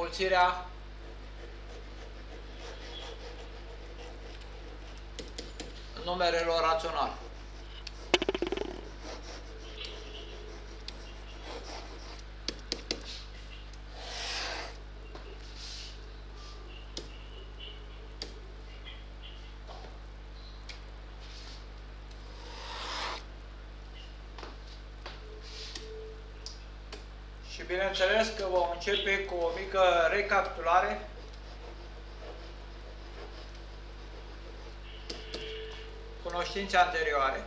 înmulțirea numerelor raționale. Bineînțeles că vom începe cu o mică recapitulare cunoștințe anterioare.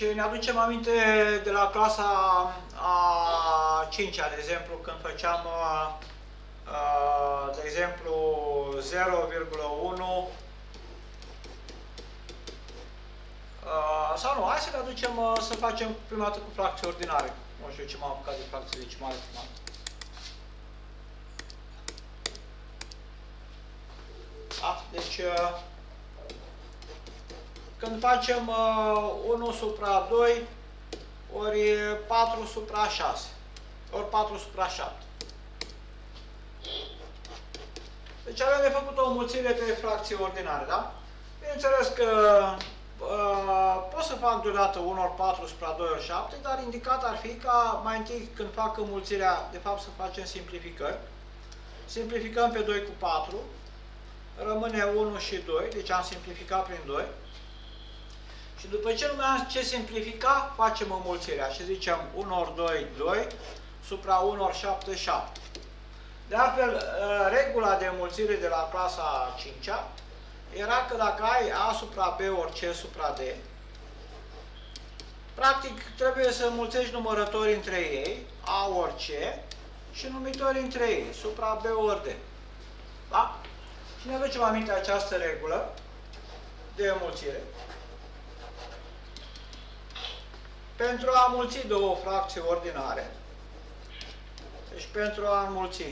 Și ne aducem aminte de la clasa a 5 de exemplu, când făceam, de exemplu, 0,1 sau nu, hai să ne aducem să facem prima dată cu fracții ordinare. Nu știu ce m-am apucat de fracții decimale prima dată. Da? Deci, când facem uh, 1 supra 2 ori 4 supra 6 ori 4 supra 7. Deci avem de făcut o mulțire pe fracții ordinare, da? Bineînțeles că uh, pot să fac deodată 1 ori 4 supra 2 ori 7, dar indicat ar fi ca mai întâi când fac înmulțirea, de fapt să facem simplificări. Simplificăm pe 2 cu 4, rămâne 1 și 2, deci am simplificat prin 2. Și după ce nu am ce simplifica, facem înmulțirea și zicem 1 ori 2, 2, supra 1 ori 7, 7. De altfel, ă, regula de înmulțire de la clasa 5 -a era că dacă ai A supra B ori C supra D, practic trebuie să înmulțești numărătorii între ei, A ori C, și numitorii între ei, supra B ori D. Da? Și ne aducem aminte această regulă de înmulțire. Pentru a mulți două fracții ordinare. Deci pentru a înmulți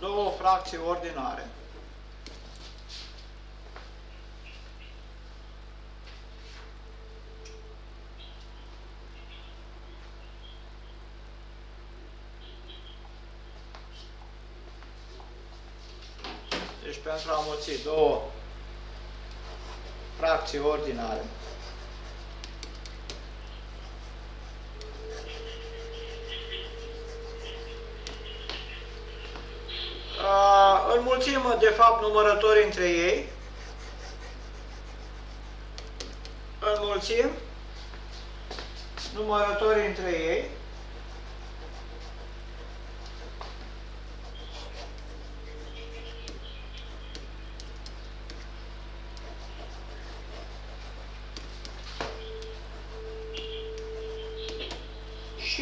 două fracții ordinare. Deci pentru a mulți două fracții ordinare. Uh, înmulțim, de fapt, numărătorii între ei. Înmulțim numărătorii între ei.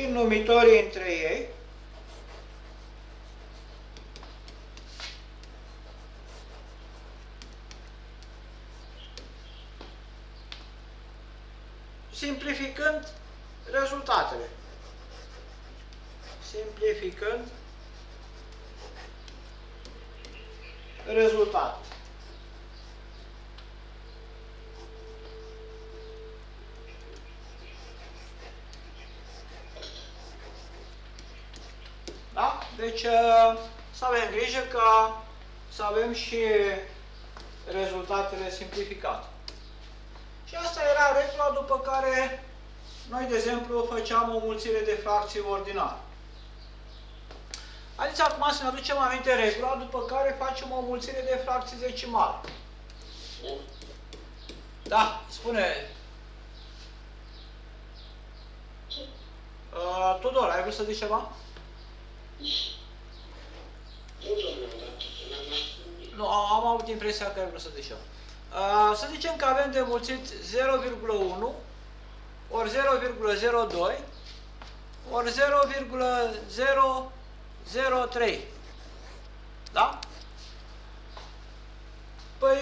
Și numitorii între ei. Simplificând rezultatele. Simplificând rezultatele. Deci uh, să avem grijă ca să avem și rezultatele simplificate. Și asta era regula după care noi, de exemplu, făceam o mulțire de fracții ordinare. Haideți acum să ne aducem aminte regula după care facem o mulțire de fracții decimale. Da, spune. Uh, Tudor, ai vrut să zici ceva? Nu, am avut impresia că ai vrut să zici ceva. Uh, să zicem că avem de mulțit 0,1 ori 0,02 ori 0,003. Da? Pe Păi,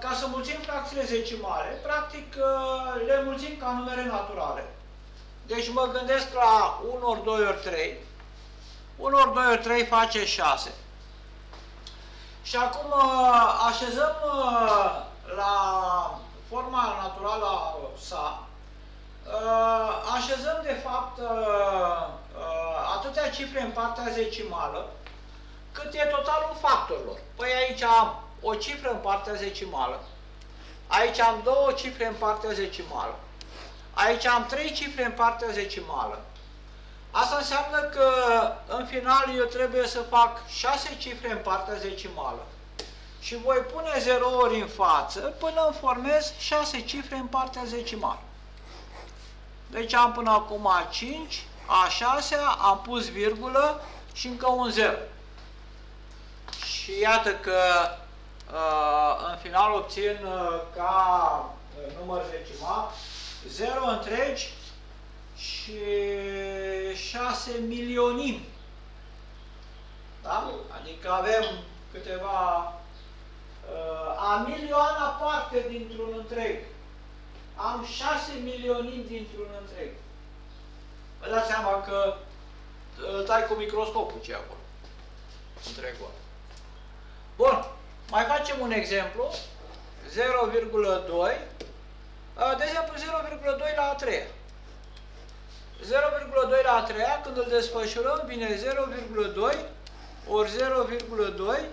ca să mulțim fracțiile zecimale, practic le mulțim ca numere naturale. Deci mă gândesc la 1 ori 2 ori 3. 1 ori 2 ori 3 face 6. Și acum așezăm la forma naturală sa, așezăm de fapt atâtea cifre în partea zecimală, cât e totalul factorilor. Păi aici am o cifră în partea zecimală, aici am două cifre în partea zecimală, aici am trei cifre în partea zecimală. Asta înseamnă că în final eu trebuie să fac șase cifre în partea zecimală și voi pune 0 ori în față până îmi formez 6 cifre în partea zecimală. Deci am până acum 5, a 6 am pus virgulă și încă un 0. Și iată că uh, în final obțin uh, ca uh, număr decimal 0 întregi și 6 milionimi. Da? Adică avem câteva a milioana parte dintr-un întreg. Am 6 milionimi dintr-un întreg. Vă dați seama că îl tai cu microscopul ce acolo. Întregul. Bun. Mai facem un exemplu. 0,2 de exemplu 0,2 la a treia. 0,2 la a treia, când îl desfășurăm, vine 0,2 ori 0,2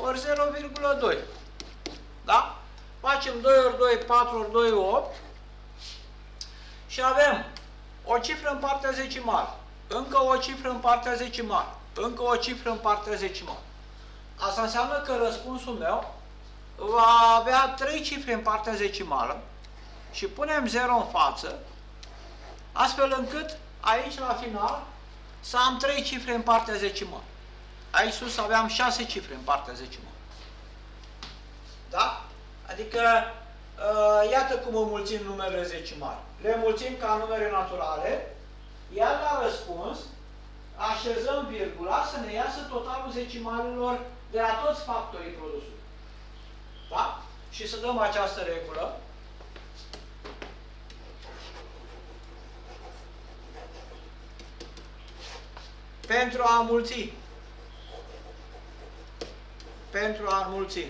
ori 0,2. Da? Facem 2 ori 2, 4 ori 2, 8. Și avem o cifră în partea zecimală, încă o cifră în partea zecimală, încă o cifră în partea zecimală. Asta înseamnă că răspunsul meu va avea 3 cifre în partea zecimală și punem 0 în față, astfel încât aici la final să am 3 cifre în partea zecimală. Aici sus aveam 6 cifre în partea zecimală. Da? Adică, uh, iată cum o mulțim numerele zecimale. Le mulțim ca numere naturale, iar la răspuns așezăm virgula să ne iasă totalul zecimalelor de la toți factorii produsului. Da? Și să dăm această regulă. Pentru a mulți. Pentru a mulți.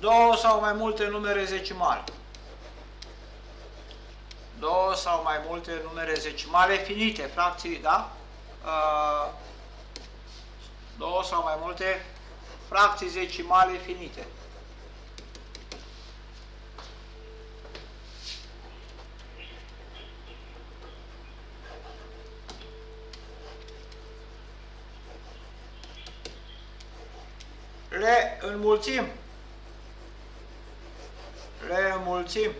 două sau mai multe numere zecimale. Două sau mai multe numere zecimale finite, fracții, da? Uh, două sau mai multe fracții zecimale finite. Înmulțim. Le înmulțim.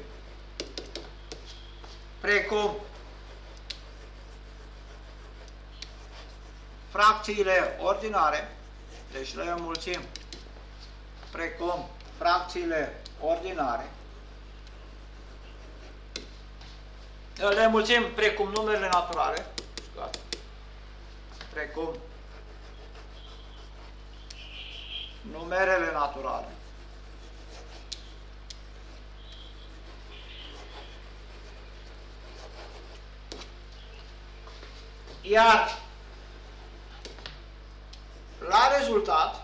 Precum fracțiile ordinare, deci le înmulțim. Precum fracțiile ordinare, le înmulțim precum numerele naturale, precum numerele naturale, Iar la rezultat,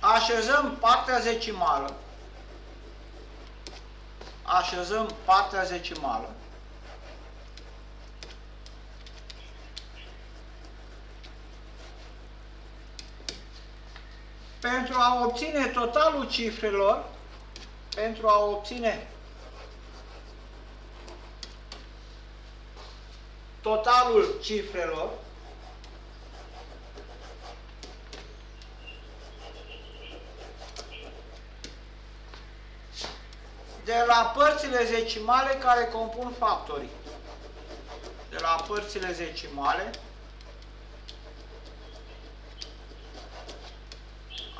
așezăm partea zecimală, așezăm partea zecimală, pentru a obține totalul cifrelor pentru a obține totalul cifrelor de la părțile zecimale care compun factorii. De la părțile zecimale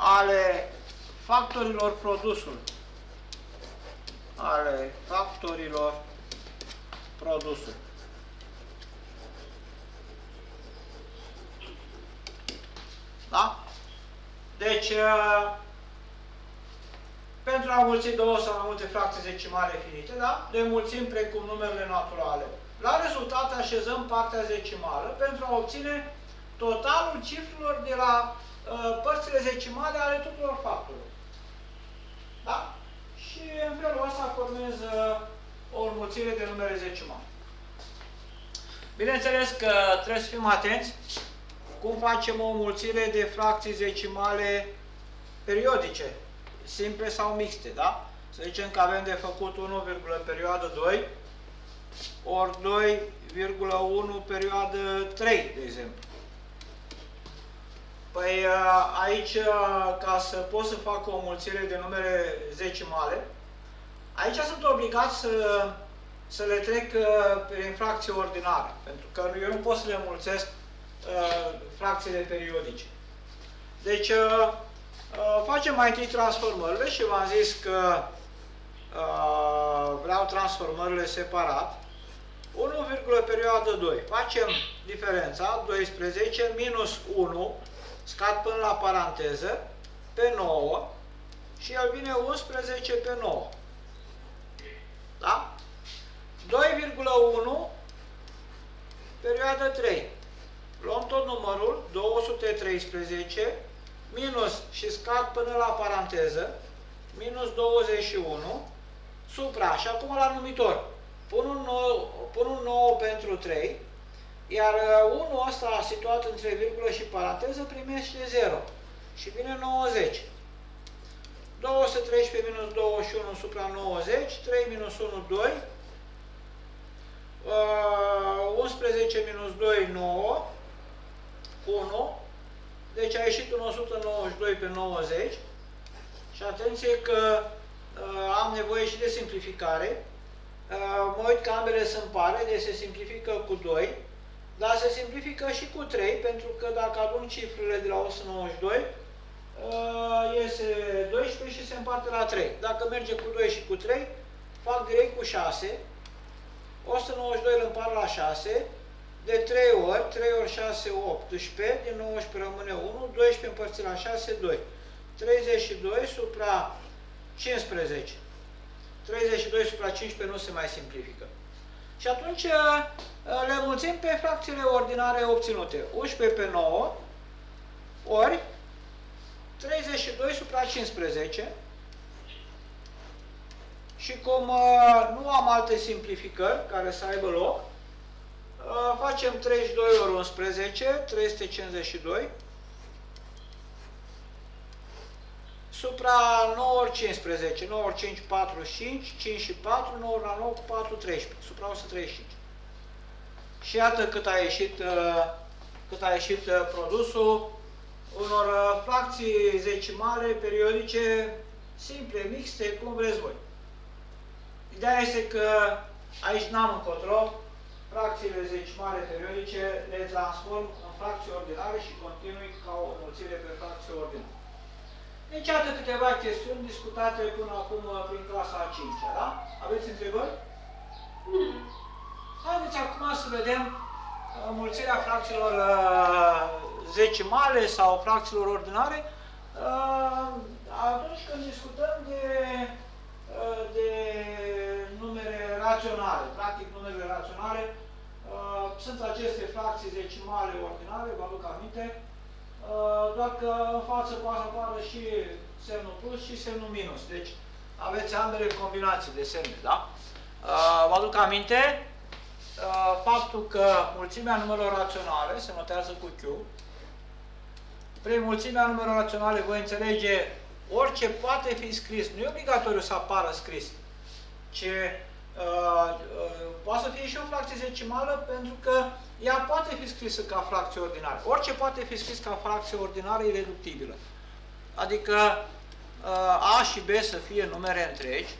ale factorilor produsului ale factorilor produsul. Da? Deci, uh, pentru a mulți două sau mai multe fracții decimale finite, da? le mulțim precum numerele naturale. La rezultat așezăm partea decimală pentru a obține totalul cifrelor de la uh, părțile decimale ale tuturor factorilor. Da? Și în felul ăsta formez uh, o înmulțire de numere decimale. Bineînțeles că trebuie să fim atenți cum facem o mulțire de fracții decimale periodice, simple sau mixte, da? Să zicem că avem de făcut 1, perioadă 2 ori 2,1 perioadă 3, de exemplu. Păi aici, ca să pot să fac o mulțire de numere decimale, aici sunt obligat să, să le trec prin fracții ordinare, pentru că eu nu pot să le mulțesc Uh, fracțiile periodice. Deci, uh, uh, facem mai întâi transformările și v-am zis că vreau transformările separat. 1, perioadă 2. Facem diferența, 12 minus 1, scad până la paranteză, pe 9 și el vine 11 pe 9. Da? 2,1 perioada 3. Luăm tot numărul 213 minus și scad până la paranteză minus 21 supra și acum la numitor. Pun un 9, pun un 9 pentru 3 iar 1 uh, ăsta situat între virgulă și paranteză primește 0 și vine 90. 213 minus 21 supra 90, 3 minus 1, 2, uh, 11 minus 2, 9, 1, deci a ieșit un 192 pe 90 și atenție că uh, am nevoie și de simplificare. Uh, mă uit că ambele sunt pare, deci se simplifică cu 2, dar se simplifică și cu 3, pentru că dacă adun cifrele de la 192, uh, iese 12 și se împarte la 3. Dacă merge cu 2 și cu 3, fac direct cu 6. 192 îl împart la 6, de 3 ori, 3 ori 6, 18, din 19 rămâne 1, 12 împărțit la 6, 2. 32 supra 15. 32 supra 15 nu se mai simplifică. Și atunci uh, le mulțim pe fracțiile ordinare obținute. 11 pe 9 ori 32 supra 15 și cum uh, nu am alte simplificări care să aibă loc, facem 32 ori 11, 352, supra 9 ori 15, 9 ori 5, 4, 5, 5 și 4, 9 ori la 9, 4, 13, supra 135. Și iată cât a ieșit, cât a ieșit produsul unor fracții decimale periodice simple, mixte, cum vreți voi. Ideea este că aici n-am încotro, fracțiile decimale periodice le transform în fracții ordinare și continui ca o mulțire pe fracții ordinare. Deci, iată câteva chestiuni discutate până acum prin clasa a 5 -a, da? Aveți întrebări? Mm. Haideți acum să vedem uh, mulțirea fracțiilor uh, decimale sau fracțiilor ordinare uh, atunci când discutăm de, uh, de numere raționale. Practic, numerele raționale uh, sunt aceste fracții decimale ordinare, vă aduc aminte, uh, doar că în față poate să apară și semnul plus și semnul minus. Deci, aveți ambele combinații de semne, da? Uh, vă aduc aminte uh, faptul că mulțimea numerelor raționale se notează cu Q. Prin mulțimea numerelor raționale voi înțelege orice poate fi scris. Nu e obligatoriu să apară scris, ci Uh, uh, poate să fie și o fracție decimală pentru că ea poate fi scrisă ca fracție ordinară. Orice poate fi scris ca fracție ordinară ireductibilă. Adică uh, A și B să fie numere întregi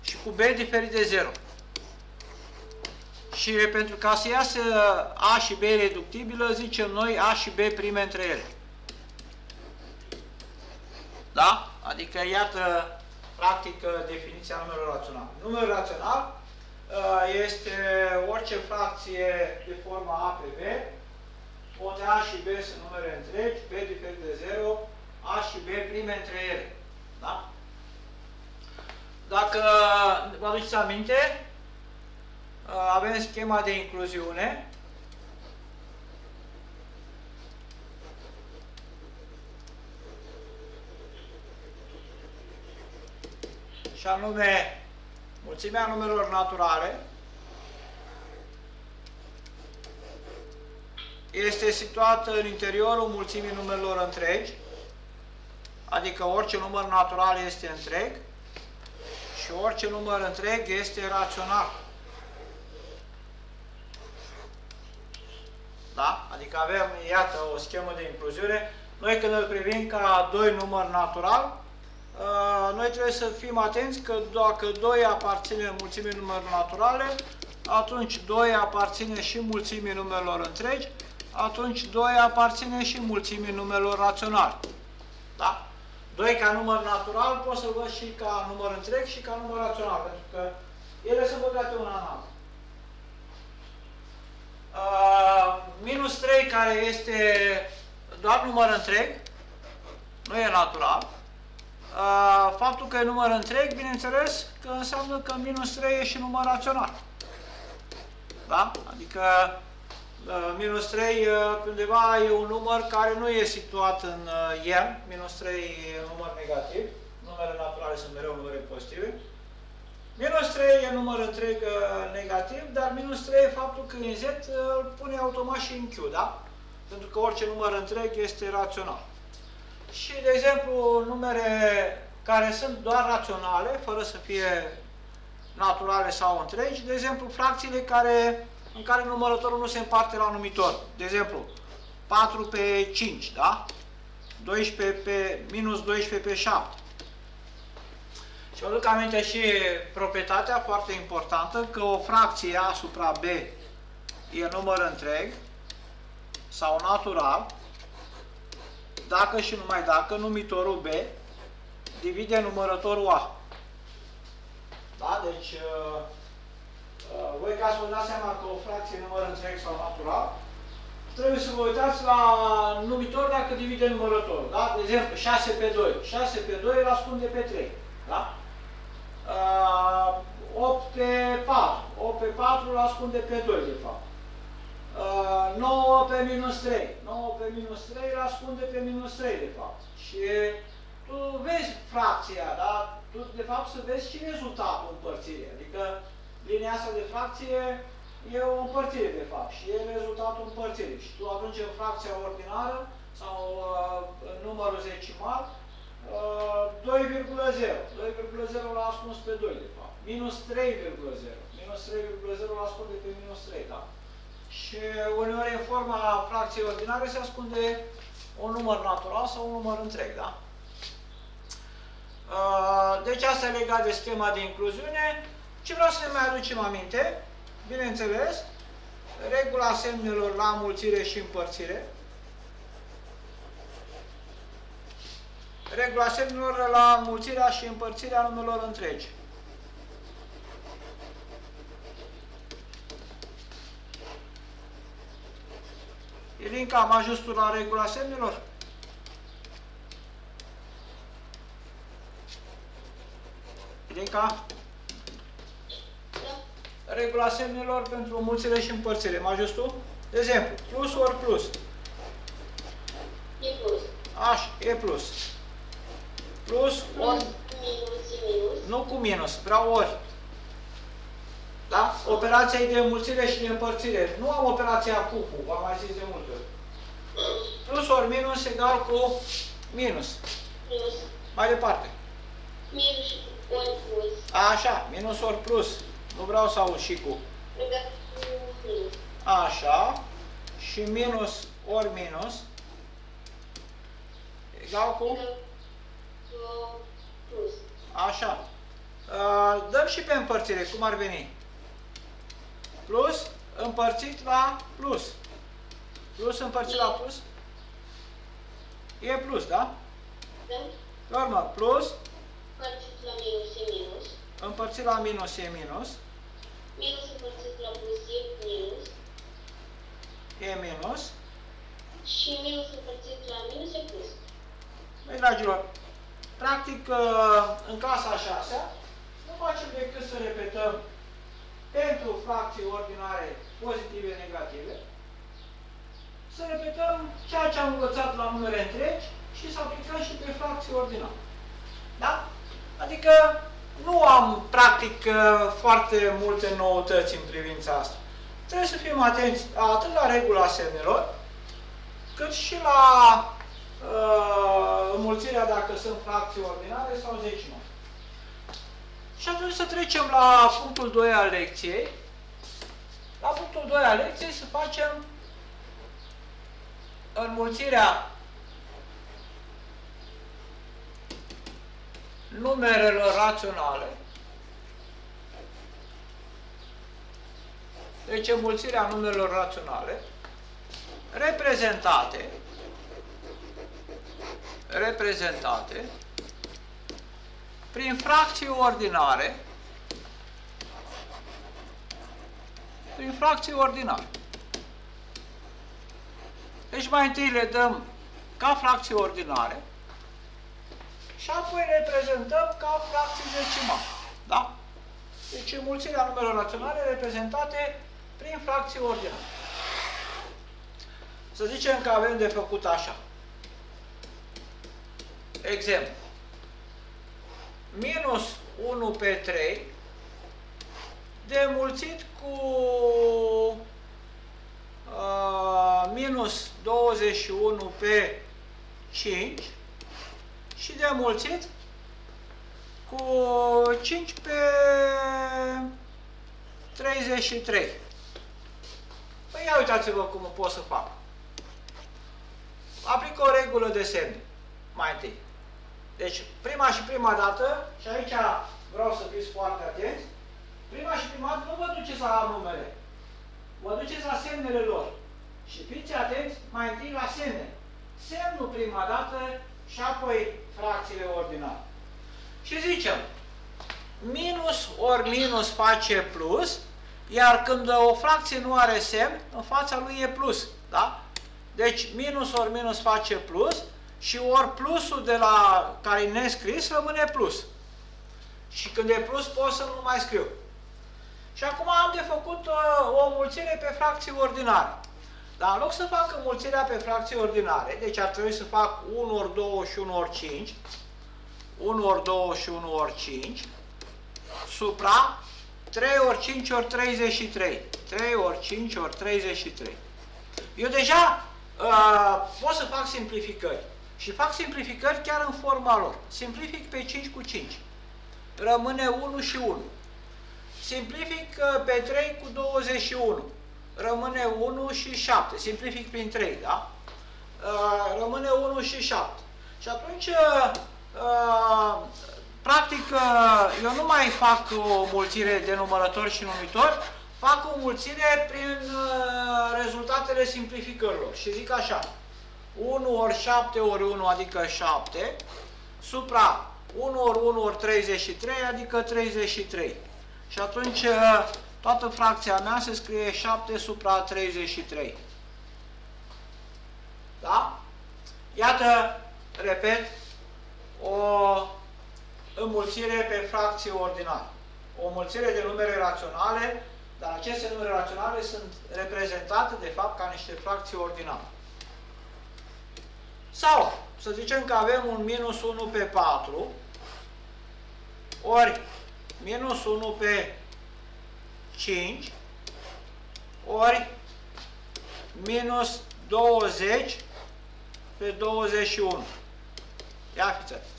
și cu B diferit de 0. Și pentru ca să iasă A și B reductibilă, zicem noi A și B prime între ele. Da? Adică, iată, practic definiția numerului rațional. Numerul rațional uh, este orice fracție de forma A pe B, unde A și B sunt numere întregi, B diferit de 0, A și B prime între ele. Da? Dacă vă aduceți aminte, uh, avem schema de incluziune, și anume mulțimea numerelor naturale este situată în interiorul mulțimii numerelor întregi, adică orice număr natural este întreg și orice număr întreg este rațional. Da? Adică avem, iată, o schemă de incluziune. Noi când îl privim ca doi număr natural, Uh, noi trebuie să fim atenți că dacă 2 aparține mulțimii numerelor naturale, atunci 2 aparține și mulțimii numerelor întregi, atunci 2 aparține și mulțimii numerelor raționale. Da? 2 ca număr natural pot să văd și ca număr întreg și ca număr rațional, pentru că ele sunt băgate una în alta. Uh, minus 3 care este doar număr întreg, nu e natural, faptul că e număr întreg, bineînțeles că înseamnă că minus 3 e și număr rațional. Da? Adică minus 3 undeva e un număr care nu e situat în el, minus 3 e un număr negativ, numere naturale sunt mereu numere pozitive. Minus 3 e număr întreg negativ, dar minus 3 e faptul că în Z îl pune automat și în Q, da? Pentru că orice număr întreg este rațional și, de exemplu, numere care sunt doar raționale, fără să fie naturale sau întregi, de exemplu, fracțiile care, în care numărătorul nu se împarte la numitor. De exemplu, 4 pe 5, da? 12 pe, minus 12 pe 7. Și o duc aminte și proprietatea foarte importantă că o fracție asupra B e număr întreg sau natural dacă și numai dacă numitorul B divide numărătorul A. Da? Deci, uh, uh, voi ca să vă dați seama că o fracție număr întreg sau natural, trebuie să vă uitați la numitor dacă divide numărătorul. Da? De exemplu, 6 pe 2. 6 pe 2 îl ascunde pe 3. Da? Uh, 8 pe 4. 8 pe 4 îl ascunde pe 2, de fapt. 9 uh, pe minus 3. 9 pe minus 3 îl ascunde pe minus 3, de fapt. Și tu vezi fracția, da? Tu, de fapt, să vezi și rezultatul împărțirii. Adică linia asta de fracție e o împărțire, de fapt, și e rezultatul împărțirii. Și tu atunci în fracția ordinară sau uh, în numărul decimal, uh, 2,0. 2,0 l-a ascuns pe 2, de fapt. Minus 3,0. Minus 3,0 l-a ascunde pe minus 3, da? Și uneori în forma fracției ordinare se ascunde un număr natural sau un număr întreg, da? Uh, deci asta e legat de schema de incluziune. Ce vreau să ne mai aducem aminte? Bineînțeles, regula semnelor la mulțire și împărțire. Regula semnelor la mulțirea și împărțirea numelor întregi. Ilinca, am ajuns tu la regula semnelor? Ilinca? Da. Regula semnelor pentru mulțire și împărțire. Am ajuns tu? De exemplu, plus ori plus. E plus. Așa, e plus. Plus ori... Minus, minus. Nu cu minus, vreau ori. Da? Operația e de înmulțire și de împărțire. Nu am operația cu cu, v-am mai zis de multe ori. Plus ori minus egal cu minus. Plus. Mai departe. Minus ori plus. Așa, minus ori plus. Nu vreau să aud și cu. Minus. Așa. Și minus ori minus. Egal cu? Plus. Așa. Dăm și pe împărțire. Cum ar veni? Plus împărțit la plus. Plus împărțit la plus e plus, da? Da. Urmă, plus împărțit la minus e minus. Împărțit la minus e minus. Minus împărțit la plus e minus. E minus. Și minus împărțit la minus e plus. Băi, dragilor, practic, uh, în clasa a șasea, nu facem decât să repetăm pentru fracții ordinare pozitive, negative, să repetăm ceea ce am învățat la numere întregi și să aplicăm și pe fracții ordinare. Da? Adică nu am, practic, uh, foarte multe noutăți în privința asta. Trebuie să fim atenți atât la regula semnelor, cât și la uh, înmulțirea dacă sunt fracții ordinare sau decimale. Și atunci să trecem la punctul 2 al lecției. La punctul 2 al lecției să facem înmulțirea numerelor raționale. Deci înmulțirea numerelor raționale reprezentate reprezentate prin fracții ordinare prin fracții ordinare. Deci mai întâi le dăm ca fracții ordinare și apoi reprezentăm ca fracții decimale. Da? Deci înmulțirea numerelor raționale reprezentate prin fracții ordinare. Să zicem că avem de făcut așa. Exemplu. Minus 1 pe 3 de mulțit cu uh, minus 21 pe 5 și de mulțit cu 5 pe 33. Păi ia uitați-vă cum pot să fac. Aplic o regulă de semne, mai întâi. Deci, prima și prima dată, și aici vreau să fiți foarte atenți, prima și prima dată nu vă duceți la numere, vă duceți la semnele lor. Și fiți atenți mai întâi la semne. Semnul prima dată și apoi fracțiile ordinare. Și zicem, minus ori minus face plus, iar când o fracție nu are semn, în fața lui e plus. Da? Deci minus ori minus face plus și ori plusul de la care e nescris rămâne plus. Și când e plus pot să nu mai scriu. Și acum am de făcut uh, o mulțire pe fracții ordinare. Dar în loc să fac înmulțirea pe fracții ordinare, deci ar trebui să fac 1 ori 2 și 1 ori 5, 1 ori 2 și 1 ori 5, supra 3 ori 5 ori 33. 3 ori 5 ori 33. Eu deja uh, pot să fac simplificări. Și fac simplificări chiar în forma lor. Simplific pe 5 cu 5. Rămâne 1 și 1. Simplific uh, pe 3 cu 21 rămâne 1 și 7. Simplific prin 3, da? Uh, rămâne 1 și 7. Și atunci, uh, practic, uh, eu nu mai fac o mulțire de numărător și numitor, fac o mulțire prin rezultatele simplificărilor. Și zic așa, 1 ori 7 ori 1, adică 7, supra 1 ori 1 ori 33, adică 33. Și atunci Toată fracția mea se scrie 7 supra 33. Da? Iată, repet, o înmulțire pe fracții ordinare. O înmulțire de numere raționale, dar aceste numere raționale sunt reprezentate, de fapt, ca niște fracții ordinare. Sau, să zicem că avem un minus 1 pe 4, ori minus 1 pe 5 ori minus 20 pe 21. Ia fiți atenți.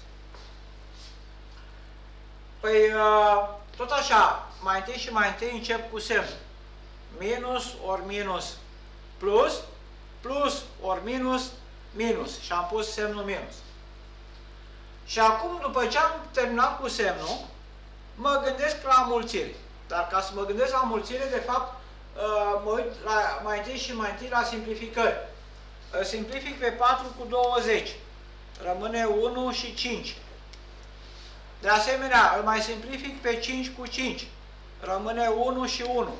Păi, uh, tot așa, mai întâi și mai întâi încep cu semn. Minus ori minus plus, plus ori minus, minus. Și am pus semnul minus. Și acum, după ce am terminat cu semnul, mă gândesc la mulțire. Dar ca să mă gândesc la mulțire, de fapt, uh, mă uit la, mai întâi și mai întâi la simplificări. Uh, simplific pe 4 cu 20. Rămâne 1 și 5. De asemenea, îl mai simplific pe 5 cu 5. Rămâne 1 și 1.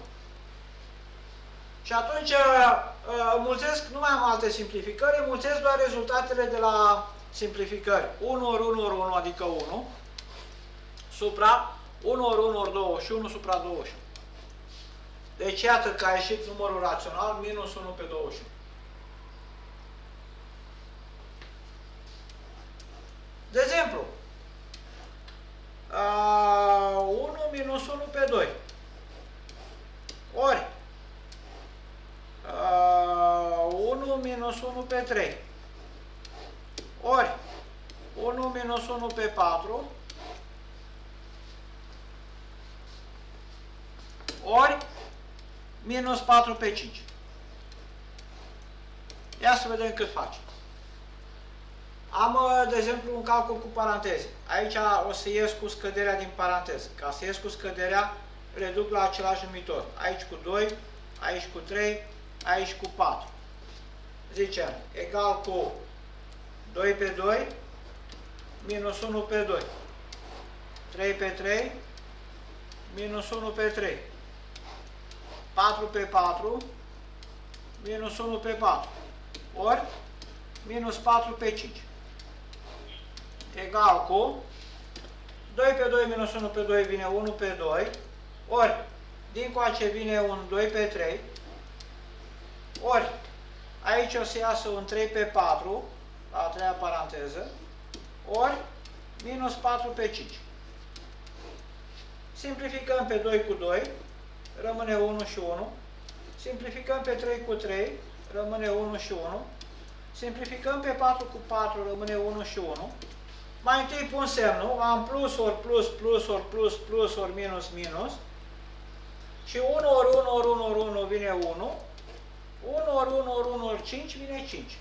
Și atunci uh, mulțesc, nu mai am alte simplificări, mulțesc doar rezultatele de la simplificări. 1 ori 1 ori 1, adică 1, supra 1 ori 1 ori 21 supra 21. Deci iată că a ieșit numărul rațional minus 1 pe 21. De exemplu, uh, 1 minus 1 pe 2 ori uh, 1 minus 1 pe 3 ori 1 minus 1 pe 4 ori minus 4 pe 5. Ia să vedem cât face. Am, uh, de exemplu, un calcul cu paranteze. Aici o să ies cu scăderea din paranteză. Ca să ies cu scăderea, reduc la același numitor. Aici cu 2, aici cu 3, aici cu 4. Zicem, egal cu 2 pe 2, minus 1 pe 2. 3 pe 3, minus 1 pe 3. 4 pe 4, minus 1 pe 4. Ori, minus 4 pe 5 egal cu 2 pe 2 minus 1 pe 2 vine 1 pe 2, ori din coace vine un 2 pe 3, ori aici o să iasă un 3 pe 4, la a treia paranteză, ori minus 4 pe 5. Simplificăm pe 2 cu 2, rămâne 1 și 1. Simplificăm pe 3 cu 3, rămâne 1 și 1. Simplificăm pe 4 cu 4, rămâne 1 și 1. Mai întâi pun semnul, am plus ori plus, plus ori plus, plus ori minus, minus. Și 1 ori 1 ori 1 ori 1 vine 1. 1 ori 1 ori 1 ori 5 vine 5.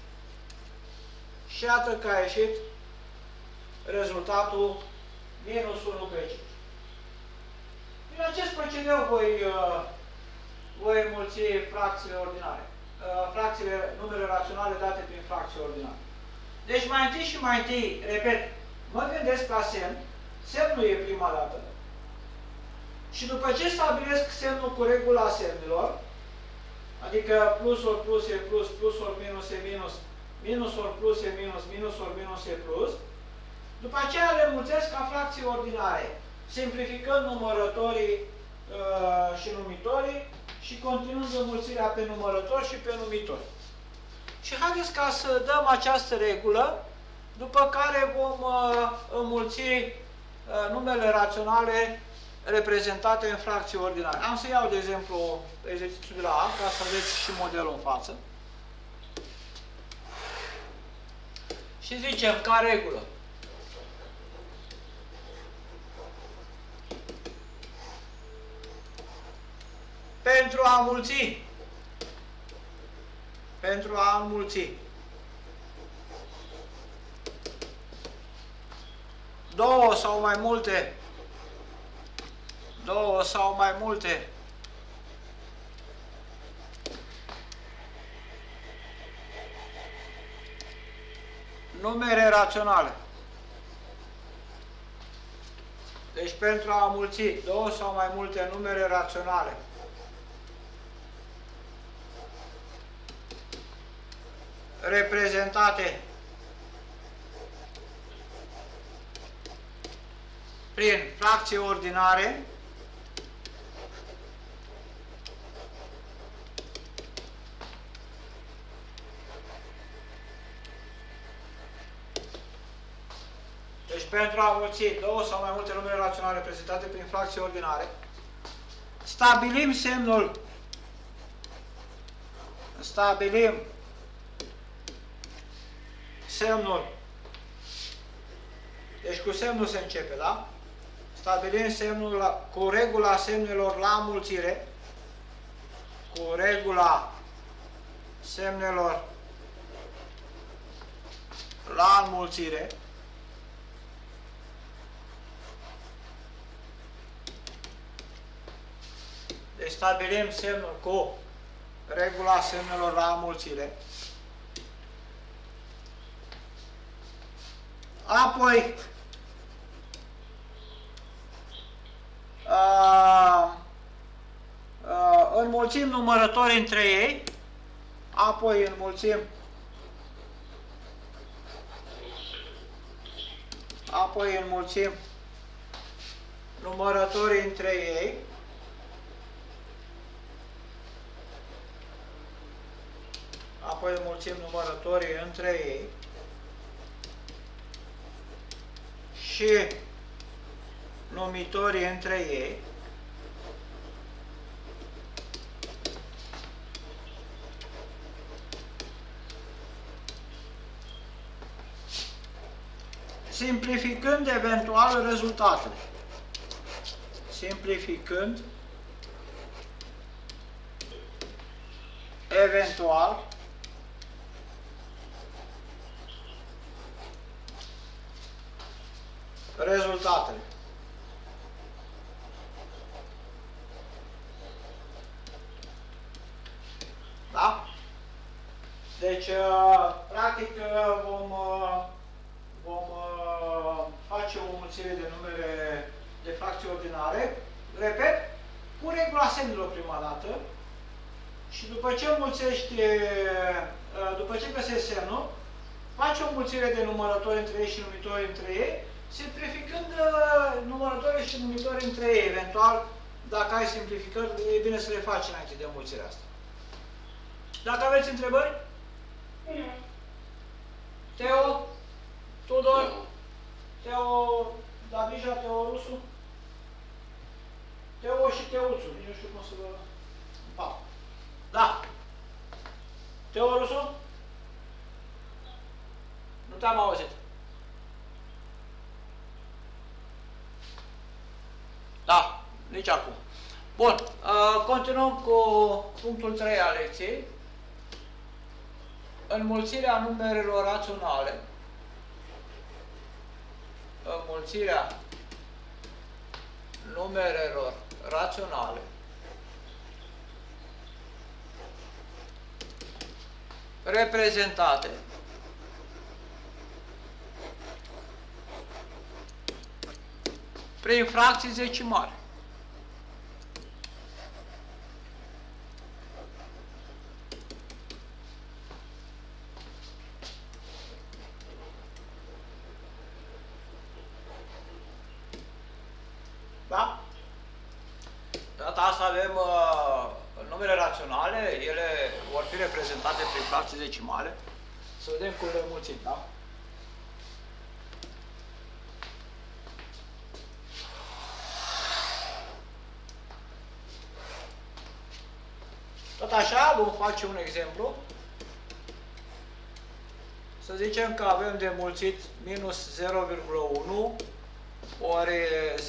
Și iată că a ieșit rezultatul minus 1 pe 5. Prin acest procedeu voi, uh, voi mulți fracțiile ordinare. Uh, fracțiile, numere raționale date prin fracții ordinare. Deci mai întâi și mai întâi, repet, mă gândesc la semn, semnul e prima dată, și după ce stabilesc semnul cu regula semnelor, adică plus ori plus e plus, plus ori minus e minus, minus ori plus e minus, minus ori minus e plus, după aceea le mulțesc ca fracții ordinare, simplificând numărătorii uh, și numitorii și continuând înmulțirea pe numărător și pe numitori. Și haideți ca să dăm această regulă după care vom uh, înmulți uh, numele raționale reprezentate în fracții ordinare. Am să iau, de exemplu, exercițiul de la A, ca să vedeți și modelul în față. Și zicem, ca regulă, pentru a mulți, pentru a înmulți două sau mai multe, două sau mai multe numere raționale. Deci pentru a mulți două sau mai multe numere raționale, reprezentate prin fracții ordinare pentru a mulți două sau mai multe numere raționale reprezentate prin fracții ordinare, stabilim semnul, stabilim semnul, deci cu semnul se începe, da? stabilim semnul la, cu regula semnelor la mulțire, cu regula semnelor la înmulțire, deci stabilim semnul cu regula semnelor la mulțire, apoi înmulțim numărătorii între ei, apoi înmulțim apoi înmulțim numărătorii între ei, apoi înmulțim numărătorii între ei și numitorii între ei, simplificând eventual rezultatele. Simplificând eventual rezultatele. Da? Deci, uh, practic, uh, vom, uh, vom face o mulțire de numere de fracții ordinare, repet, cu regula semnelor prima dată și după ce mulțești, după ce găsești semnul, faci o mulțire de numărători între ei și numitori între ei simplificând uh, numărătorii și numitorii între ei, eventual, dacă ai simplificări, e bine să le faci înainte de mulțirea asta. Dacă aveți întrebări? Nu. Teo? Tudor? Teo Davija, Teo Rusu? Teo și Teuțu, nu știu cum să vă... Pa. Da. Teo Rusu? Nu te-am auzit. Da, nici acum. Bun, uh, continuăm cu punctul 3 al lecției. Înmulțirea numerelor raționale. Înmulțirea numerelor raționale. reprezentate prin fracții zecimale. Da? Data asta avem uh, numere raționale, ele vor fi reprezentate prin fracții decimale. Să vedem cum le mulțim, da? Tot așa vom face un exemplu. Să zicem că avem de mulțit minus 0,1 ori 0,01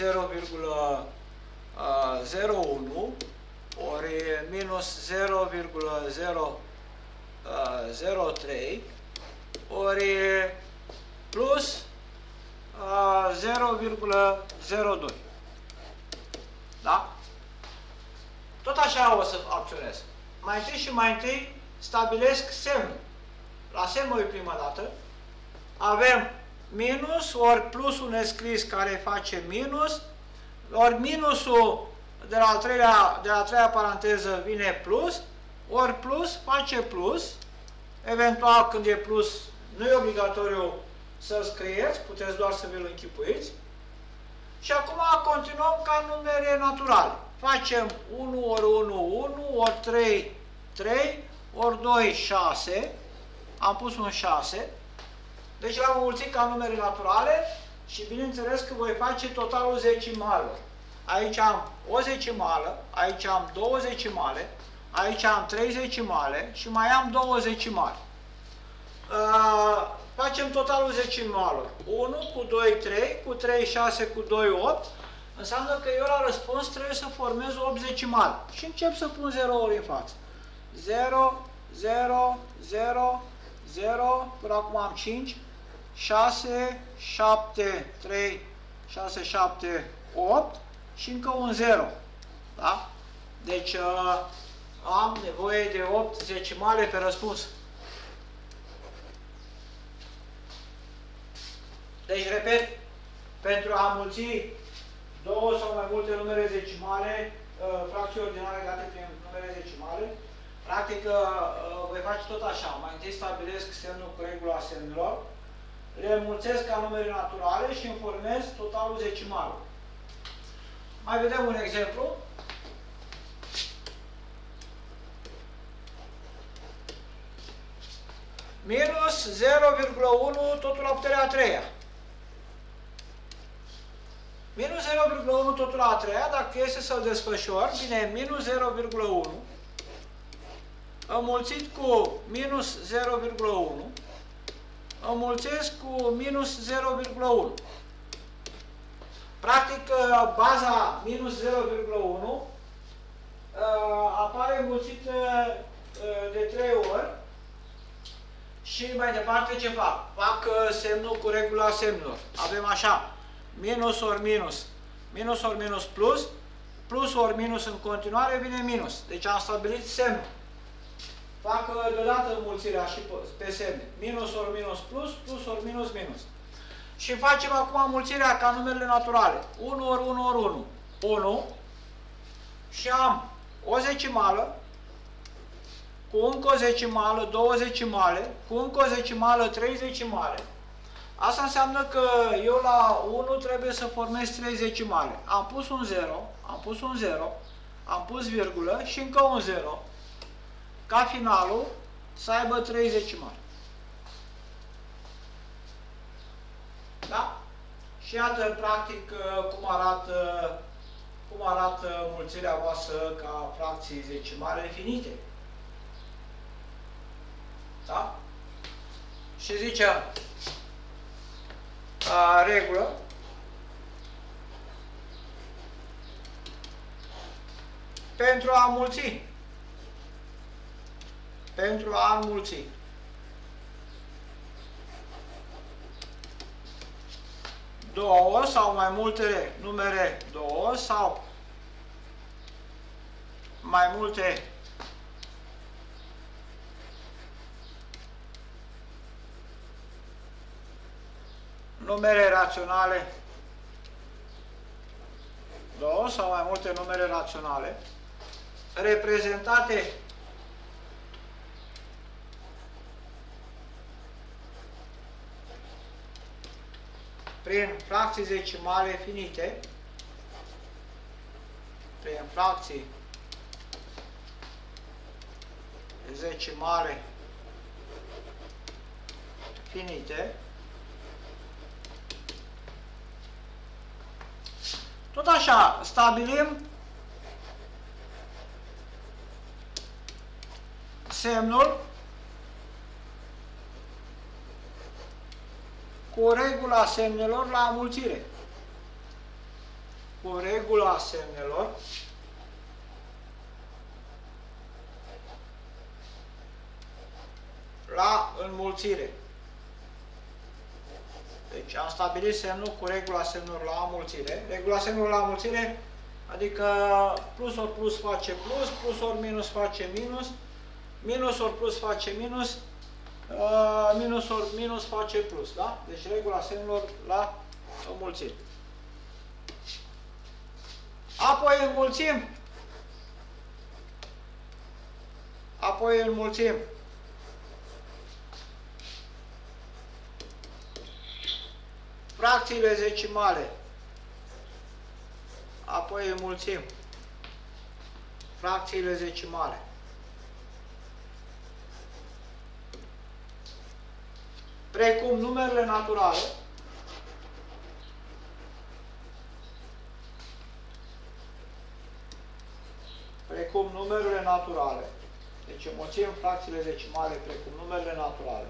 ori minus 0,003 ori plus 0,02. Da? Tot așa o să acționez mai întâi și mai întâi stabilesc semnul. La semnul e prima dată. Avem minus ori plusul nescris care face minus, ori minusul de la, al treilea, de la a treia paranteză vine plus, ori plus face plus, eventual când e plus nu e obligatoriu să scrieți, puteți doar să vi-l închipuiți. Și acum continuăm ca numere naturale facem 1 ori 1, 1, ori 3, 3, ori 2, 6, am pus un 6, deci l-am mulțit ca numere naturale și bineînțeles că voi face totalul zecimalelor. Aici am o zecimală, aici am două zecimale, aici am trei zecimale și mai am două zecimale. Uh, facem totalul zecimalelor. 1 cu 2, 3, cu 3, 6, cu 2, 8, înseamnă că eu la răspuns trebuie să formez 8 decimale. Și încep să pun 0 ori în față. 0, 0, 0, 0, până acum am 5, 6, 7, 3, 6, 7, 8 și încă un 0. Da? Deci uh, am nevoie de 8 decimale pe răspuns. Deci, repet, pentru a mulți două sau mai multe numere decimale, uh, fracții ordinare date prin numere decimale, Practic, uh, uh, voi face tot așa. Mai întâi stabilesc semnul cu regula semnelor, le înmulțesc ca numere naturale și îmi formez totalul decimal. Mai vedem un exemplu. Minus 0,1 totul la puterea a treia. Minus 0,1 totul la a treia, dacă este să-l desfășor, bine, minus 0,1 înmulțit cu minus 0,1 înmulțesc cu minus 0,1. Practic, uh, baza minus 0,1 uh, apare înmulțită uh, de 3 ori și mai departe ce fac? Fac semnul cu regula semnelor. Avem așa, minus ori minus, minus ori minus plus, plus ori minus în continuare vine minus. Deci am stabilit semnul. Fac deodată înmulțirea și pe semne. Minus ori minus plus, plus ori minus minus. Și facem acum înmulțirea ca numerele naturale. 1 ori 1 ori 1. 1. Și am o zecimală, cu încă o zecimală, două zecimale, cu încă o zecimală, trei zecimale. Asta înseamnă că eu la 1 trebuie să formez 3 zecimale. Am pus un 0, am pus un 0, am pus virgulă și încă un 0 ca finalul să aibă 30 mari. Da? Și iată, practic, cum arată, cum arată mulțirea voastră ca fracții zecimale finite. Da? Și zice, a, regulă, pentru a mulți. Pentru a înmulți. Două sau mai multe numere? Două sau mai multe numere raționale. Două sau mai multe numere raționale. Reprezentate prin fracții decimale finite, prin fracții decimale finite, tot așa, stabilim semnul cu regula semnelor la mulțire. Cu regula semnelor la înmulțire. Deci am stabilit semnul cu regula semnelor la înmulțire. Regula semnelor la înmulțire, adică plus ori plus face plus, plus ori minus face minus, minus ori plus face minus, Uh, minus ori minus face plus, da? Deci regula semnelor la înmulțire. Apoi înmulțim. Apoi înmulțim. Fracțiile zecimale. Apoi înmulțim. Fracțiile zecimale. precum numerele naturale, precum numerele naturale. Deci emoțiem fracțiile decimale precum numerele naturale.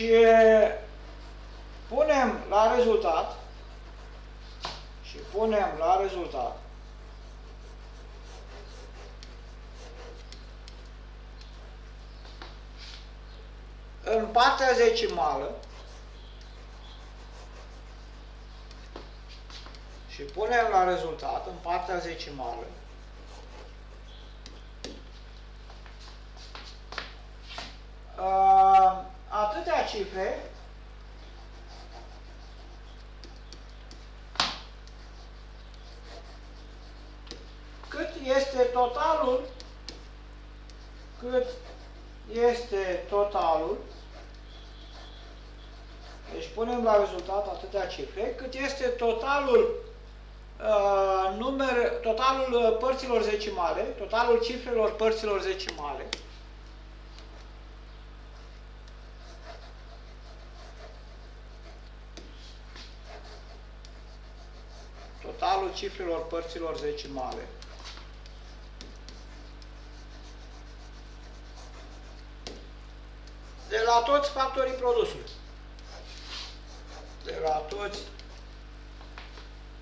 Și punem la rezultat și punem la rezultat. În partea decimală și punem la rezultat în partea decimală uh, atâtea cifre totalul, cât este totalul, deci punem la rezultat atâtea cifre, cât este totalul uh, număr, totalul uh, părților zecimale, totalul cifrelor părților zecimale, totalul cifrelor părților zecimale. De la toți factorii produsului. De la toți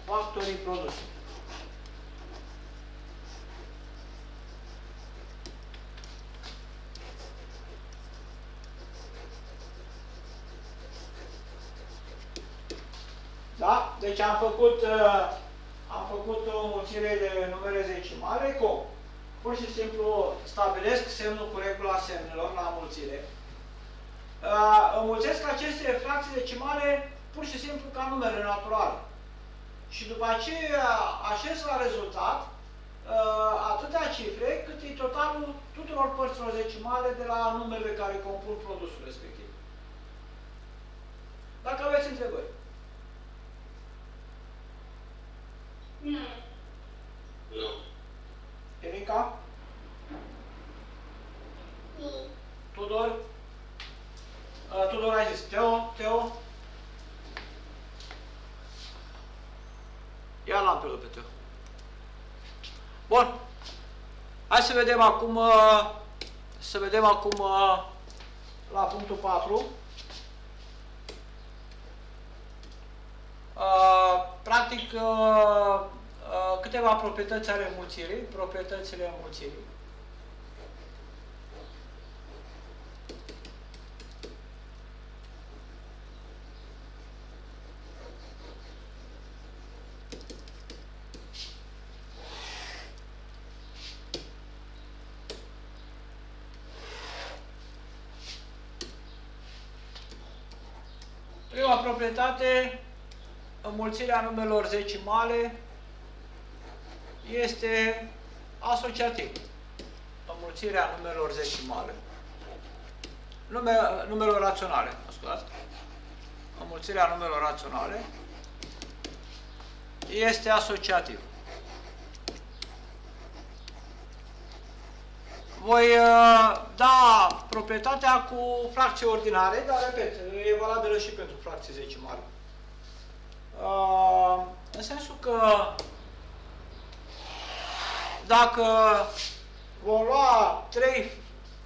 factorii produsului. Da? Deci am făcut, uh, am făcut o mulțire de numere decimale, cum? Pur și simplu stabilesc semnul cu regula semnelor la mulțire. Uh, înmulțesc aceste fracții decimale pur și simplu ca numere naturale. Și după aceea așez la rezultat uh, atâtea cifre cât e totalul tuturor părților decimale de la numerele care compun produsul respectiv. Dacă aveți întrebări. Nu. Nu. Erica? Nu. Tudor? Uh, Tudor ai zis. Teo? Teo? Ia lampele pe Teo. Bun. Hai să vedem acum, uh, să vedem acum uh, la punctul 4. Uh, practic, uh, uh, câteva proprietăți ale înmulțirii, proprietățile înmulțirii. Prima proprietate, înmulțirea numelor zecimale este asociativ. Înmulțirea numelor zecimale. Nume, numelor raționale, ascultați. Înmulțirea numelor raționale este asociativ. Voi uh, da proprietatea cu fracții ordinare, dar, repet, e valabilă și pentru fracții zecimale. Uh, în sensul că dacă vom lua trei,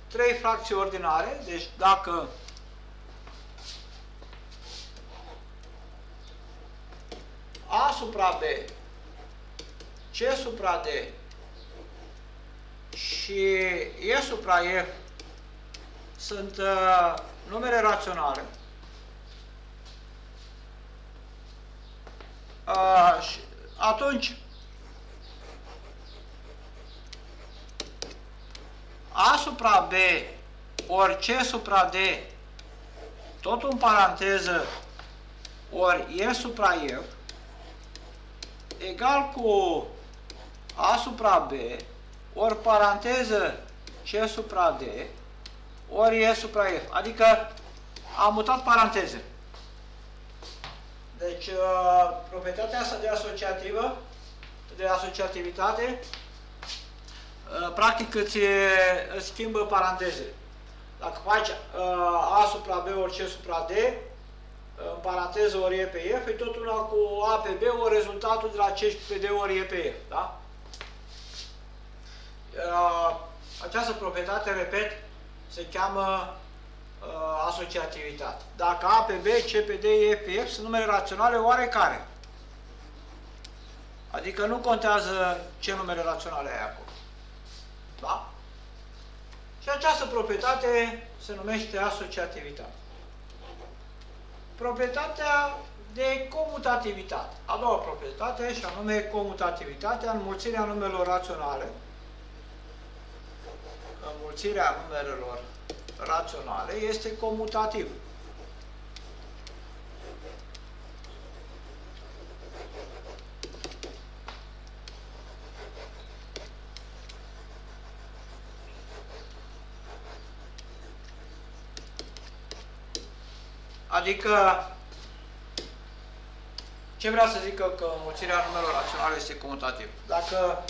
trei fracții ordinare, deci dacă A supra B, C supra D și E supra F sunt uh, numere raționale, uh, și atunci A supra B ori C supra D tot în paranteză ori E supra F egal cu A supra B ori paranteză C supra D ori E supra F. Adică am mutat paranteze. Deci, uh, proprietatea asta de asociativă, de asociativitate, uh, practic îți, îți schimbă parantezele. Dacă faci uh, A supra B ori C supra D, în paranteză ori E pe F, e tot una cu A pe B, ori rezultatul de la C pe D ori E pe F. Da? Această proprietate, repet, se cheamă uh, asociativitate. Dacă A pe B, C pe D, E pe F sunt numere raționale oarecare. Adică nu contează ce numere raționale ai acolo. Da? Și această proprietate se numește asociativitate. Proprietatea de comutativitate. A doua proprietate, și anume comutativitatea, înmulțirea numelor raționale. Înmulțirea numerelor raționale este comutativ. Adică, ce vrea să zică că înmulțirea numelor raționale este comutativ? Dacă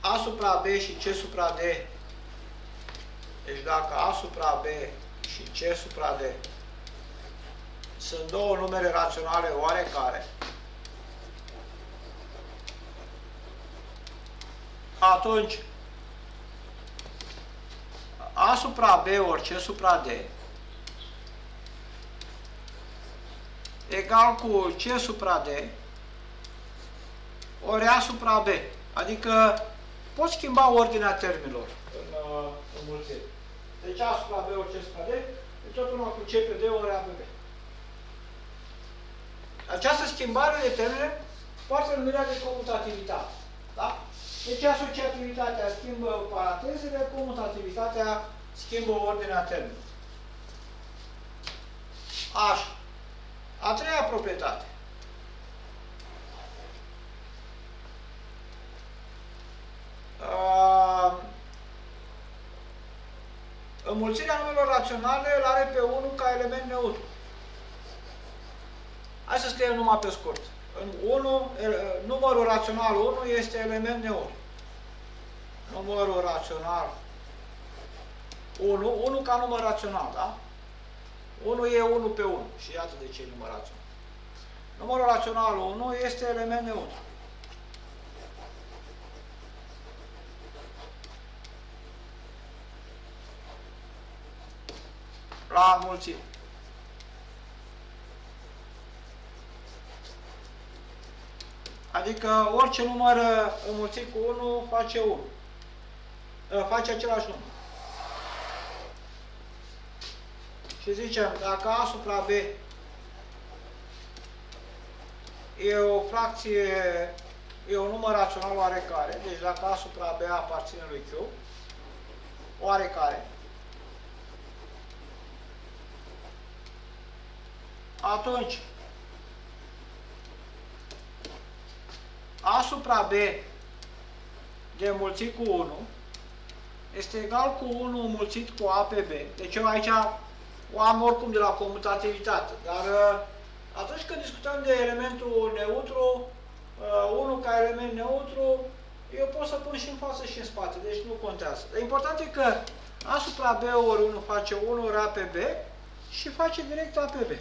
A supra B și C supra D, deci dacă A supra B și C supra D sunt două numere raționale oarecare, atunci A supra B ori C supra D egal cu C supra D ori A supra B. Adică pot schimba ordinea termenilor în uh, înmulțire. Deci A supra B ori C supra D, deci tot una cu C pe D ori A pe B. Această schimbare de termene poate numirea de comutativitate. Da? Deci asociativitatea schimbă parantezele, comutativitatea schimbă ordinea termenelor. Așa. A treia proprietate. Uh, înmulțirea numelor raționale îl are pe 1 ca element neutru. Hai să scriem numai pe scurt. În 1, numărul rațional 1 este element neutru. Numărul rațional 1, 1 ca număr rațional, da? 1 e 1 pe 1 și iată de ce e număr rațional. Numărul rațional 1 este element neutru. La mulțime. Adică orice număr înmulțit cu 1 face 1. Face același număr. Și zicem, dacă A supra B e o fracție, e un număr rațional oarecare, deci dacă A supra B aparține lui Q, oarecare, atunci A supra B de mulțit cu 1 este egal cu 1 mulțit cu A pe B. Deci eu aici o am oricum de la comutativitate, dar uh, atunci când discutăm de elementul neutru, 1 uh, ca element neutru, eu pot să pun și în față și în spate, deci nu contează. Dar important e că A supra B ori 1 face 1 ori A pe B și face direct A pe B.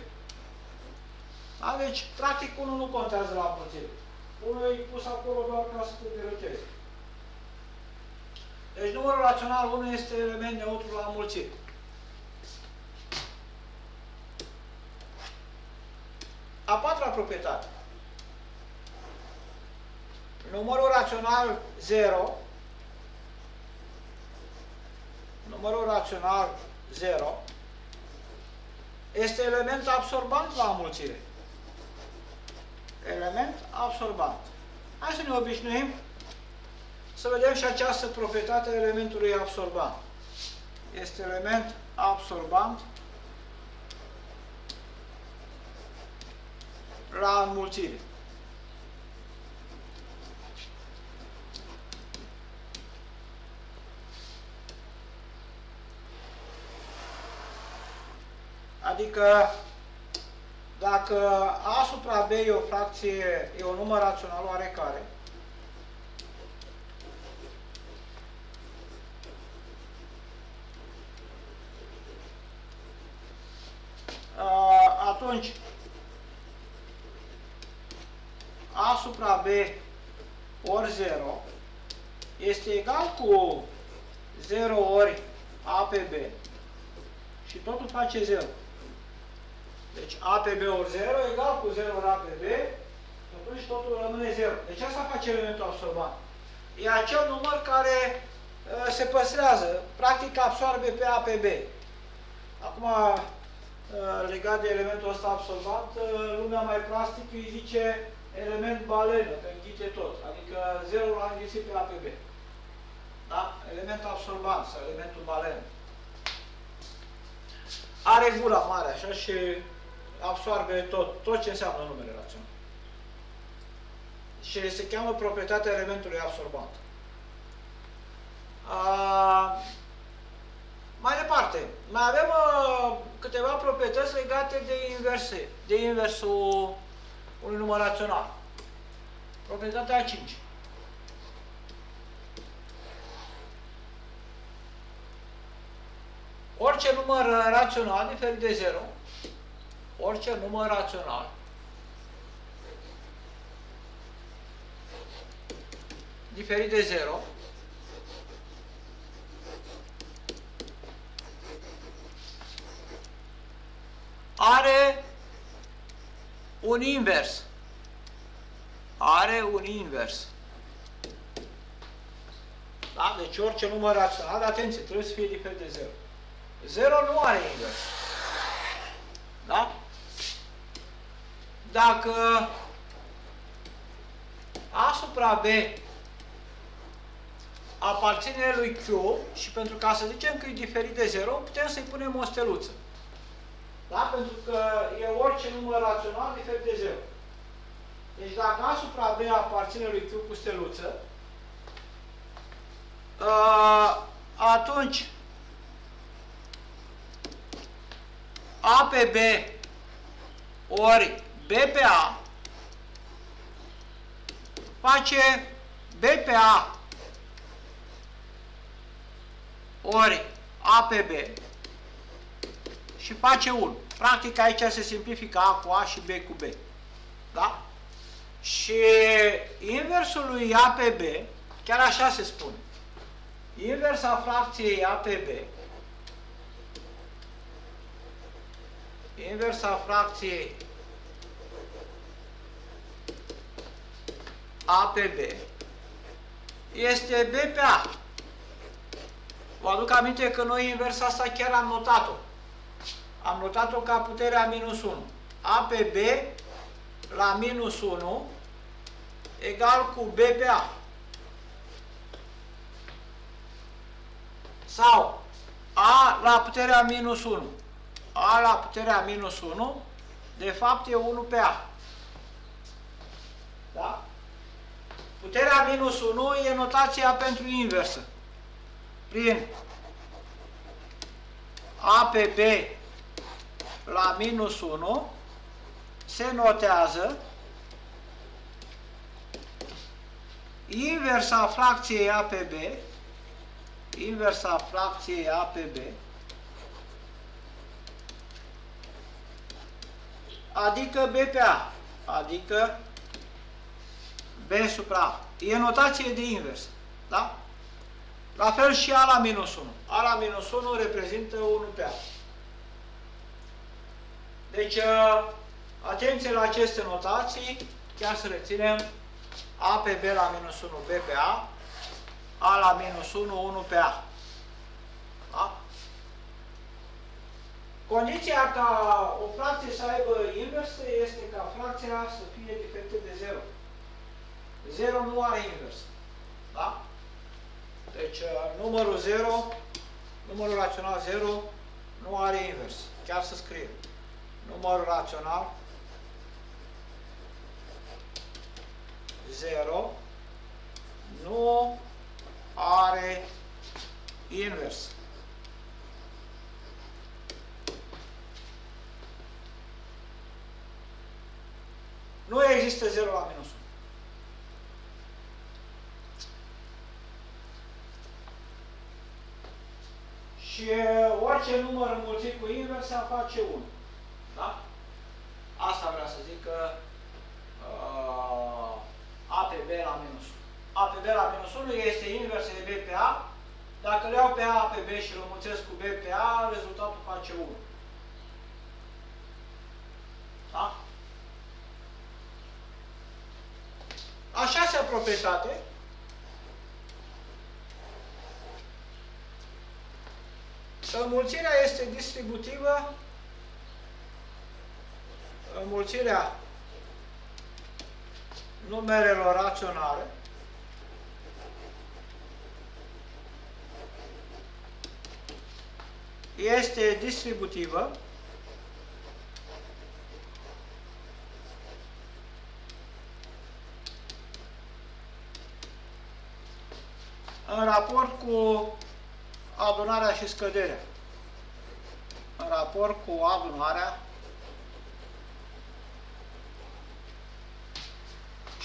Da? Deci, practic, 1 nu contează la mulțire. 1 e pus acolo doar ca să te derotezi. Deci numărul rațional 1 este element neutru la mulțire. A patra proprietate. Numărul rațional 0 numărul rațional 0 este element absorbant la mulțire. Element absorbant. Hai să ne obișnuim să vedem și această proprietate a elementului absorbant. Este element absorbant la înmulțire. Adică, dacă A supra B e o fracție, e un număr rațional oarecare, atunci A supra B ori 0 este egal cu 0 ori A pe B și totul face 0. Deci A pe B ori 0 egal cu 0 ori A pe B și atunci totul rămâne 0. Deci asta face elementul absorbant. E acel număr care uh, se păstrează, practic absorbe pe A pe B. Acum, uh, legat de elementul ăsta absorbant, uh, lumea mai plastică îi zice element balenă, că înghite tot. Adică 0 l-a înghițit pe A pe B. Da? Element absorbant sau elementul balenă. Are gura mare așa și absorbe tot, tot ce înseamnă numele rațional. Și se cheamă proprietatea elementului absorbant. A, mai departe, mai avem a, câteva proprietăți legate de inverse, de inversul unui număr rațional. Proprietatea 5. Orice număr rațional diferit de 0, orice număr rațional diferit de 0 are un invers. Are un invers. Da? Deci orice număr rațional, atenție, trebuie să fie diferit de 0. 0 nu are invers. Da? Dacă A supra B aparține lui Q și pentru ca să zicem că e diferit de 0, putem să-i punem o steluță. Da? Pentru că e orice număr rațional diferit de 0. Deci dacă A supra B aparține lui Q cu steluță, ă, atunci A pe B ori B pe A face B pe A ori A pe B și face 1. Practic aici se simplifică A cu A și B cu B. Da? Și inversul lui A pe B, chiar așa se spune. Inversa fracției A pe B inversa fracției A pe B este B pe A. Vă aduc aminte că noi inversa asta chiar am notat-o. Am notat-o ca puterea minus 1. A pe B la minus 1 egal cu B pe A. Sau A la puterea minus 1. A la puterea minus 1, de fapt e 1 pe A. Da? Puterea minus 1 e notația pentru inversă. Prin A pe B la minus 1 se notează inversa fracției A pe B, inversa fracției A pe B, adică B pe A, adică B supra A. E notație de invers, da? La fel și A la minus 1. A la minus 1 reprezintă 1 pe A. Deci, uh, atenție la aceste notații, chiar să reținem A pe B la minus 1, B pe A, A la minus 1, 1 pe A. Da? Condiția ca o fracție să aibă inversă este ca fracția să fie diferită de 0. 0 nu are invers. Da? Deci uh, numărul 0, numărul rațional 0 nu are invers. Chiar să scrie. Numărul rațional 0 nu are invers. Nu există 0 la minus 1. Și orice număr înmulțit cu inversa face 1. Da? Asta vrea să zic că uh, A pe B la minus 1. A pe B la minus 1 este inversă de B pe A. Dacă le iau pe A pe B și îl înmulțesc cu B pe A, rezultatul face 1. Da? A șasea proprietate Înmulțirea este distributivă, înmulțirea numerelor raționale este distributivă în raport cu adunarea și scăderea. În raport cu adunarea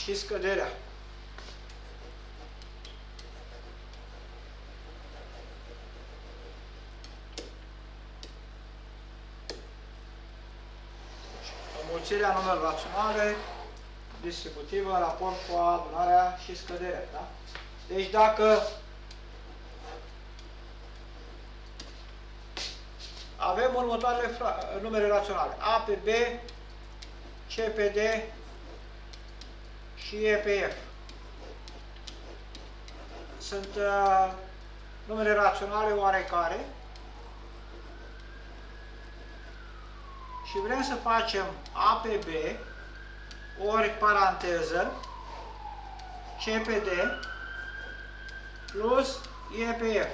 și scăderea. Înmulțirea numerelor raționale distributivă în raport cu adunarea și scăderea. Da? Deci dacă avem următoarele numere raționale. A pe B, C pe D și E pe F. Sunt uh, numere raționale oarecare și vrem să facem A pe B ori paranteză C pe D plus E pe F.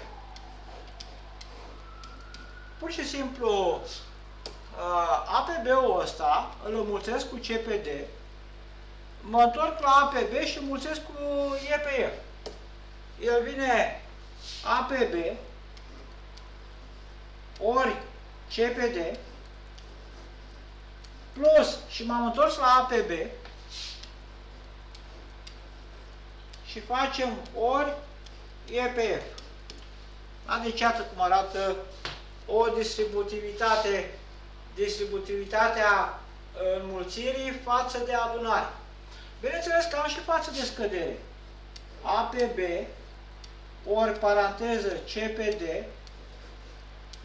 Pur și simplu uh, APB-ul ăsta îl înmulțesc cu CPD, mă întorc la APB și înmulțesc cu EPF. El vine APB ori CPD plus și m-am întors la APB și facem ori EPF. Da? Deci iată cum arată o distributivitate, distributivitatea înmulțirii față de adunare. Bineînțeles că am și față de scădere. APB ori paranteză CPD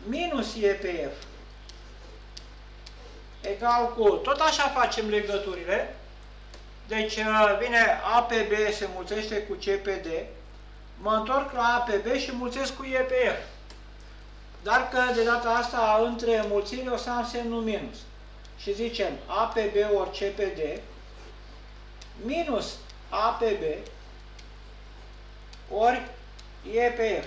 minus EPF egal cu, tot așa facem legăturile, deci uh, vine APB se mulțește cu CPD, mă întorc la APB și mulțesc cu EPF. Dar că de data asta între mulțiri o să am semnul minus. Și zicem APB ori CPD minus APB ori EPF.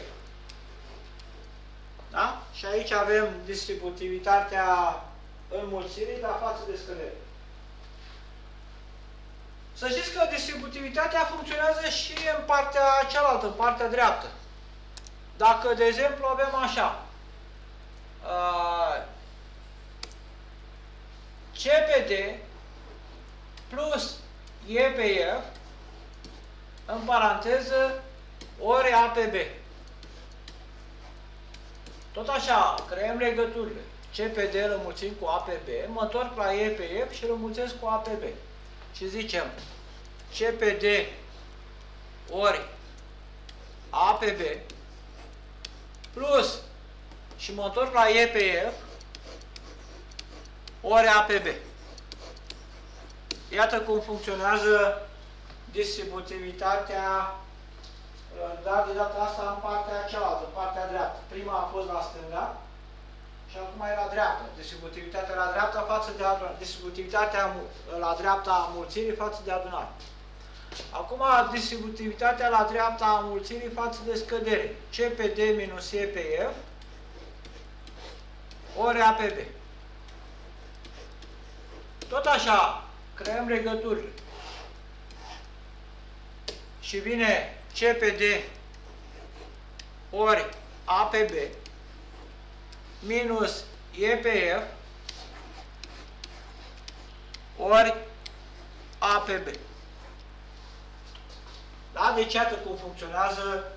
Da? Și aici avem distributivitatea înmulțirii, dar față de scădere. Să știți că distributivitatea funcționează și în partea cealaltă, în partea dreaptă. Dacă, de exemplu, avem așa, uh, CPD plus EPF în paranteză ori APB. Tot așa, creăm legăturile. CPD îl înmulțim cu APB, mă întorc la EPF și îl înmulțesc cu APB. Și zicem CPD ori APB plus și mă întorc la EPF ori APB. Iată cum funcționează distributivitatea dar de data asta în partea cealaltă, în partea dreaptă. Prima a fost la stânga și acum e la dreapta. Distributivitatea la dreapta față de adunare. Distributivitatea la dreapta a mulțirii față de adunare. Acum distributivitatea la dreapta a mulțirii față de scădere. CPD minus EPF ori APB. Tot așa, creăm legături. Și vine CPD ori APB minus EPF ori APB. Da? Deci iată cum funcționează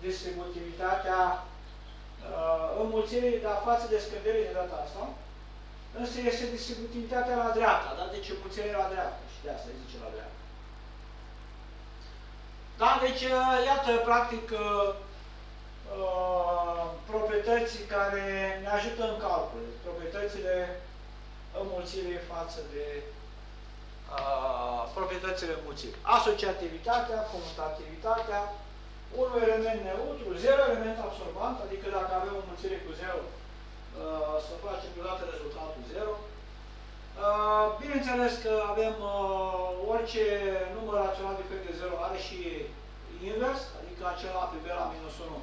distributivitatea uh, înmulțirii, dar față de scădere de data asta. Însă este distributivitatea la dreapta, da? Deci înmulțirea la dreapta și de asta îi zice la dreapta. Da? Deci, uh, iată, practic, uh, uh, proprietăți care ne ajută în calcul, proprietățile înmulțirii față de uh, proprietățile înmulțirii. Asociativitatea, comutativitatea, un element neutru, zero element absorbant, adică dacă avem o mulțire cu 0, uh, să facem deodată rezultatul 0. Uh, bineînțeles că avem uh, orice număr rațional diferit de 0 are și invers, adică acela A pe B la minus 1.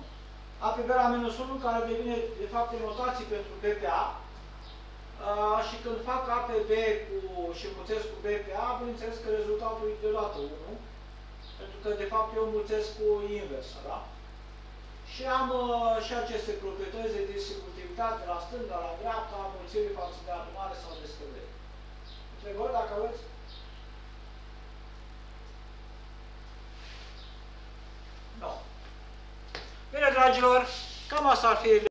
A pe B la minus 1 care devine de fapt notații pentru B pe A. Uh, și când fac A pe B cu, și mulțesc cu B pe A, bineînțeles că rezultatul e deodată 1. Pentru că de fapt eu mulțesc cu inversa, da? Și am uh, și aceste proprietăți de distributivitate la stânga, la dreapta, mulțirii față de adunare sau descădere. Întrebări dacă aveți? Nu. Bine, dragilor, cam asta ar fi